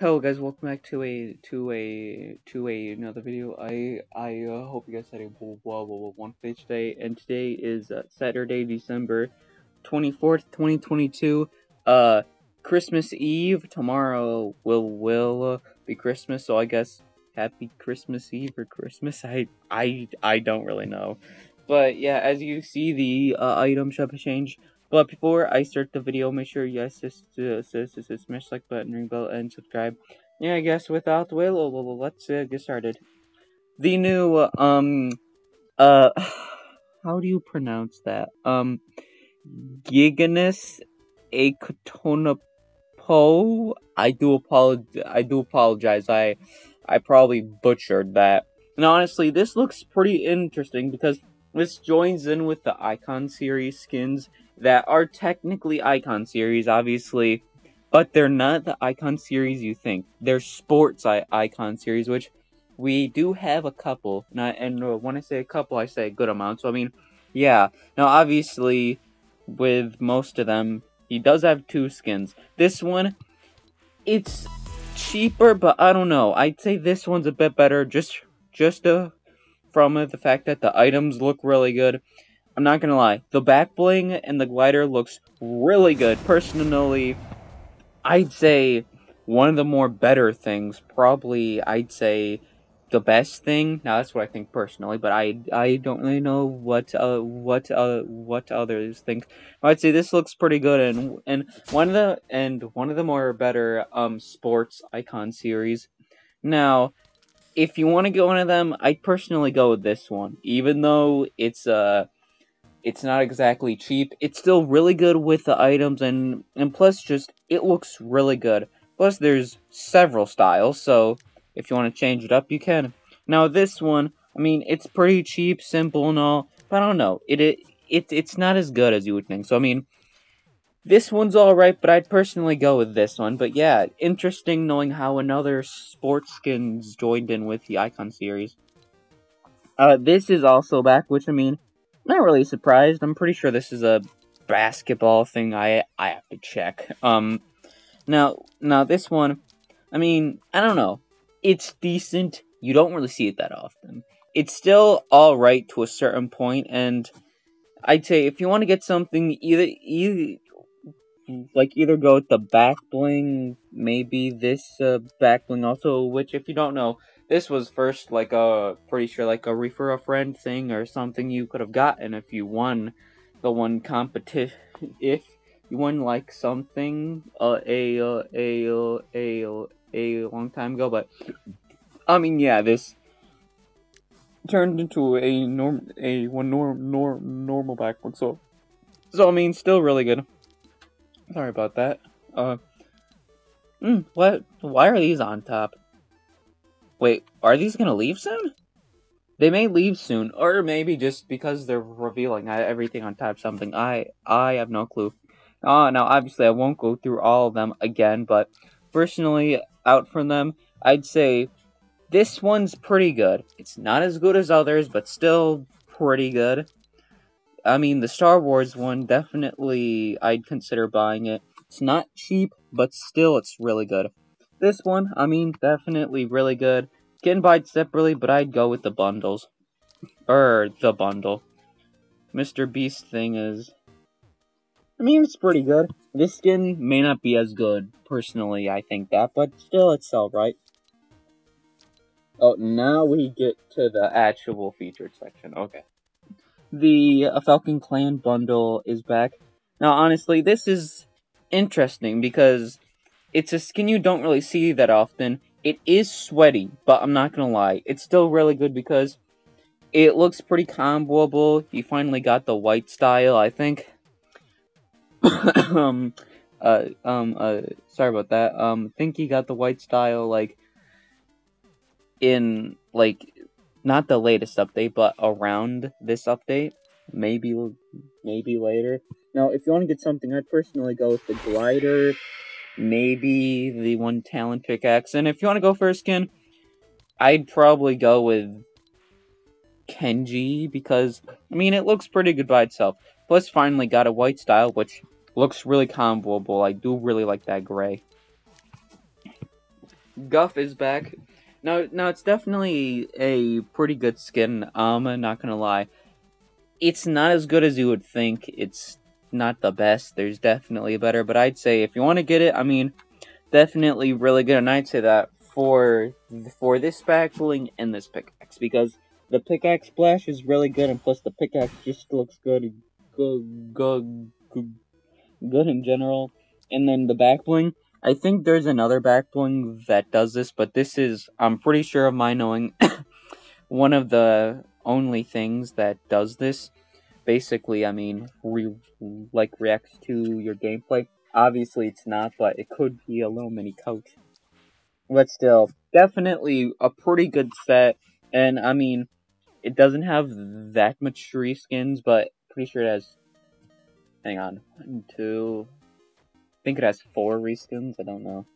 Hello guys, welcome back to a to a to a another video. I I uh, hope you guys had a one day today, and today is uh, Saturday, December twenty fourth, twenty twenty two. Uh, Christmas Eve. Tomorrow will will uh, be Christmas, so I guess Happy Christmas Eve or Christmas. I I I don't really know, but yeah, as you see, the uh, item shop has changed. But before I start the video, make sure you guys just, uh, smash like button, ring bell, and subscribe. Yeah, I guess without the way, let's uh, get started. The new, uh, um, uh, how do you pronounce that? Um, Giganus Acotonapo. I do apologize. I do apologize. I, I probably butchered that. And honestly, this looks pretty interesting because this joins in with the Icon series skins that are technically Icon series, obviously, but they're not the Icon series you think. They're sports Icon series, which we do have a couple. And, I, and uh, when I say a couple, I say a good amount. So, I mean, yeah. Now, obviously, with most of them, he does have two skins. This one, it's cheaper, but I don't know. I'd say this one's a bit better just just uh, from the fact that the items look really good. I'm not gonna lie, the back bling and the glider looks really good. Personally, I'd say one of the more better things, probably I'd say the best thing. Now that's what I think personally, but I I don't really know what uh what uh what others think. I'd say this looks pretty good and and one of the and one of the more better um sports icon series. Now, if you want to go into them, I'd personally go with this one, even though it's uh it's not exactly cheap. It's still really good with the items, and and plus, just it looks really good. Plus, there's several styles, so if you want to change it up, you can. Now, this one, I mean, it's pretty cheap, simple, and all, but I don't know. It it, it it's not as good as you would think. So I mean, this one's alright, but I'd personally go with this one. But yeah, interesting knowing how another sports skins joined in with the Icon series. Uh, this is also back, which I mean, not really surprised. I'm pretty sure this is a basketball thing. I I have to check. Um, now now this one, I mean, I don't know. It's decent. You don't really see it that often. It's still all right to a certain point, and I'd say if you want to get something, either either like either go with the back bling, maybe this uh, back bling also. Which, if you don't know, this was first like a pretty sure like a refer a friend thing or something you could have gotten if you won the one competition if you won like something uh, a uh, a uh, a uh, a long time ago but I mean yeah this turned into a norm a one norm norm normal backward so so I mean still really good sorry about that uh mm, what why are these on top Wait, are these gonna leave soon? They may leave soon, or maybe just because they're revealing everything on Type Something. I I have no clue. Uh, now, obviously, I won't go through all of them again, but personally, out from them, I'd say this one's pretty good. It's not as good as others, but still pretty good. I mean, the Star Wars one, definitely, I'd consider buying it. It's not cheap, but still, it's really good. This one, I mean, definitely really good. Can buy it separately, but I'd go with the bundles. Or, the bundle. Mr. Beast thing is... I mean, it's pretty good. This skin may not be as good, personally, I think that, but still, it's alright. Oh, now we get to the actual featured section. Okay. The uh, Falcon Clan bundle is back. Now, honestly, this is interesting because it's a skin you don't really see that often. It is sweaty, but I'm not gonna lie, it's still really good because it looks pretty comboable. You finally got the white style, I think. um, uh, um, uh, sorry about that. Um, I think he got the white style, like, in, like, not the latest update, but around this update. Maybe, maybe later. Now, if you want to get something, I'd personally go with the glider maybe the one talent pickaxe. And if you want to go for a skin, I'd probably go with Kenji because I mean it looks pretty good by itself. Plus, finally got a white style, which looks really comboable. I do really like that gray. Guff is back. Now, now it's definitely a pretty good skin. Um, not gonna lie. It's not as good as you would think. It's not the best. There's definitely better, but I'd say if you want to get it, I mean, definitely really good. And I'd say that for for this back bling and this pickaxe because the pickaxe splash is really good, and plus the pickaxe just looks good, good, good, good, good in general. And then the back bling, I think there's another back that does this, but this is I'm pretty sure of my knowing one of the only things that does this. Basically, I mean, re- like reacts to your gameplay. Obviously, it's not, but it could be a little mini coach. But still, definitely a pretty good set. And I mean, it doesn't have that much tree skins, but pretty sure it has. Hang on, one, two. Think it has four reskins. I don't know.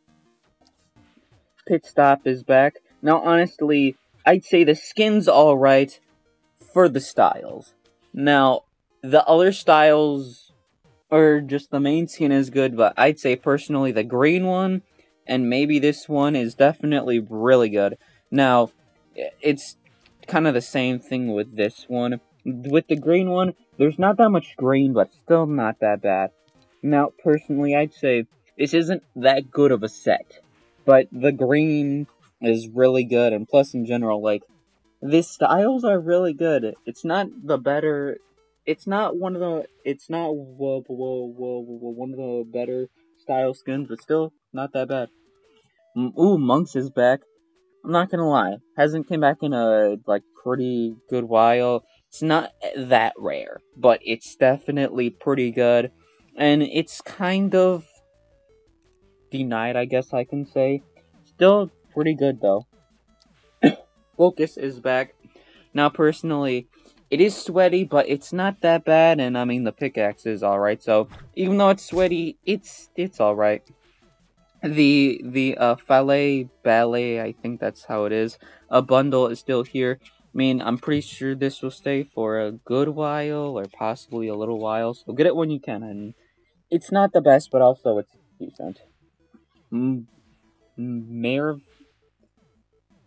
Pit stop is back now. Honestly, I'd say the skin's all right for the styles. Now, the other styles, or just the main skin is good, but I'd say personally the green one and maybe this one is definitely really good. Now, it's kind of the same thing with this one. With the green one, there's not that much green, but still not that bad. Now, personally, I'd say this isn't that good of a set, but the green is really good, and plus, in general, like, the styles are really good. It's not the better. It's not one of the. It's not whoa, whoa, whoa, whoa, one of the better style skins, but still not that bad. Ooh, Monks is back. I'm not gonna lie, hasn't came back in a like pretty good while. It's not that rare, but it's definitely pretty good, and it's kind of denied, I guess I can say. Still pretty good though. Focus is back. Now, personally, it is sweaty, but it's not that bad, and I mean the pickaxe is alright. So even though it's sweaty, it's it's alright the the uh Falais ballet i think that's how it is a bundle is still here i mean i'm pretty sure this will stay for a good while or possibly a little while so get it when you can and it's not the best but also it's decent Mer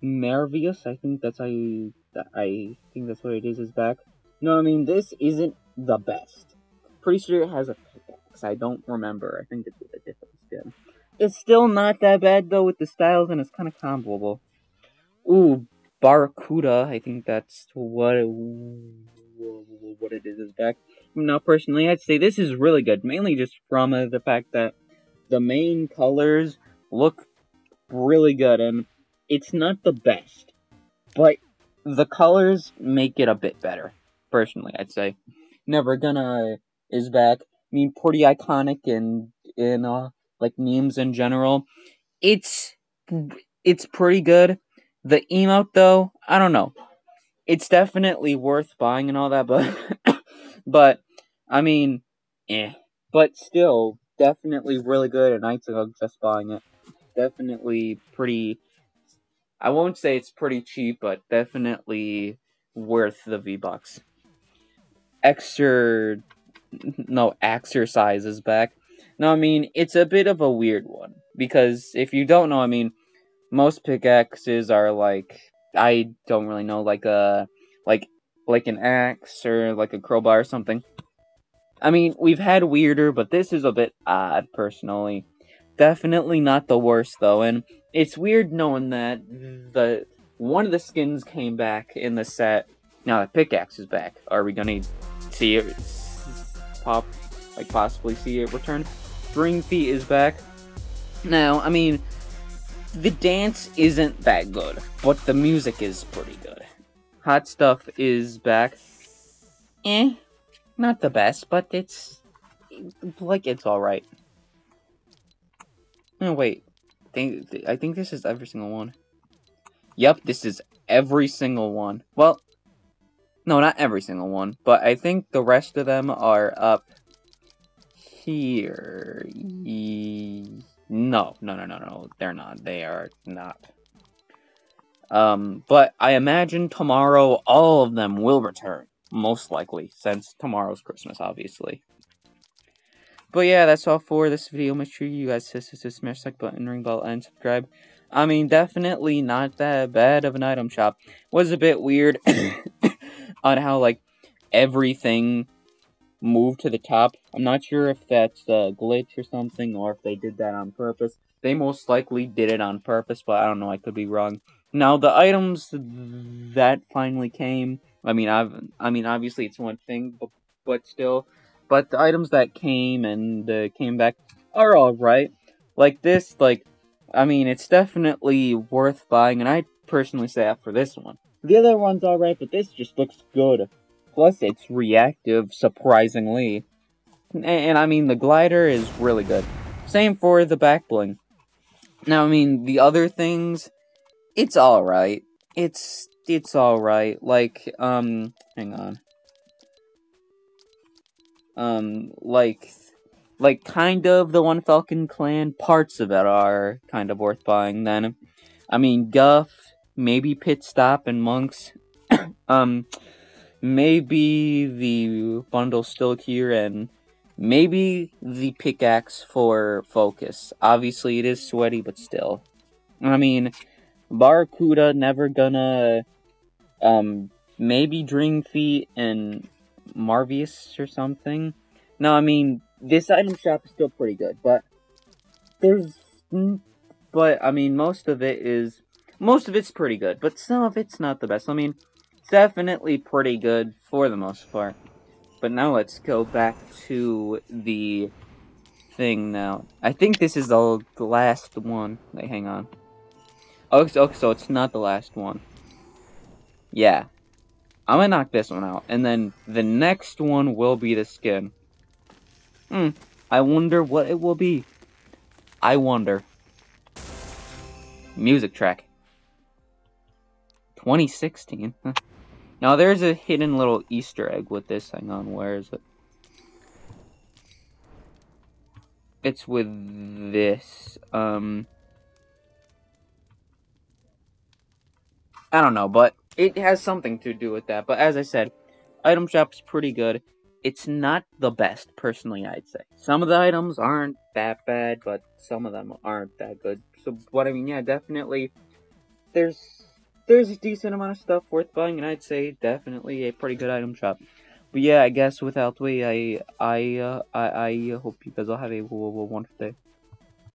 Mervius, I think that's how you, I think that's what it is, is back. No, I mean, this isn't the best. Pretty sure it has a pickaxe. I don't remember. I think it's a different skin. It's still not that bad though with the styles, and it's kind of comparable. Ooh, Barracuda. I think that's what it, what it is is back. Now, personally, I'd say this is really good, mainly just from uh, the fact that the main colors look really good, and it's not the best, but the colors make it a bit better. Personally, I'd say. Never Gonna is back. I mean, pretty iconic in in uh, like memes in general. It's it's pretty good. The emote though, I don't know. It's definitely worth buying and all that, but but I mean, eh. But still, definitely really good, and I'd just buying it. Definitely pretty. I won't say it's pretty cheap, but definitely worth the V bucks. Extra, no, exercise is back. No, I mean, it's a bit of a weird one. Because if you don't know, I mean, most pickaxes are like, I don't really know, like a, like, like an axe or like a crowbar or something. I mean, we've had weirder, but this is a bit odd, personally. Definitely not the worst, though, and it's weird knowing that the one of the skins came back in the set. Now the pickaxe is back. Are we gonna see it pop, like possibly see it return? Spring Feet is back. Now, I mean, the dance isn't that good, but the music is pretty good. Hot Stuff is back. Eh, not the best, but it's like it's all right. No, wait. I think this is every single one. Yep, this is every single one. Well, no, not every single one, but I think the rest of them are up here. No, no, no, no, no. They're not. They are not. Um, but I imagine tomorrow all of them will return. Most likely, since tomorrow's Christmas, obviously. But yeah, that's all for this video. Make sure you guys hit the smash like button, ring bell, and subscribe. I mean, definitely not that bad of an item shop. Was a bit weird on how like everything moved to the top. I'm not sure if that's a glitch or something, or if they did that on purpose. They most likely did it on purpose, but I don't know. I could be wrong. Now the items that finally came. I mean, I've. I mean, obviously it's one thing, but, but still. But the items that came and uh, came back are all right. Like this, like I mean, it's definitely worth buying, and I personally say that for this one. The other one's alright, but this just looks good. Plus, it's reactive, surprisingly. And, and, I mean, the glider is really good. Same for the back bling. Now, I mean, the other things, it's alright. It's, it's alright. Like, um, hang on. Um, like, like kind of the One Falcon Clan. Parts of it are kind of worth buying. Then, I mean, Guff, maybe Pit Stop and Monks. um, maybe the bundle still here and maybe the pickaxe for focus. Obviously, it is sweaty, but still. I mean, Barracuda never gonna. Um, maybe Dream Feet and Marvius or something. No, I mean, this item shop is still pretty good, but there's, but I mean, most of it is, most of it's pretty good, but some of it's not the best. I mean, definitely pretty good for the most part. But now let's go back to the thing now. I think this is the, last one. Wait, hang on. Oh, so, so it's not the last one. Yeah. I'm gonna knock this one out, and then the next one will be the skin. Hmm. I wonder what it will be. I wonder. Music track. 2016. now there's a hidden little Easter egg with this. Hang on, where is it? It's with this. Um. I don't know, but it has something to do with that. But as I said, item shop's pretty good it's not the best, personally, I'd say. Some of the items aren't that bad, but some of them aren't that good. So, what I mean, yeah, definitely, there's there's a decent amount of stuff worth buying, and I'd say definitely a pretty good item shop. But yeah, I guess without way, I I uh, I, I hope you guys all have a wonderful day.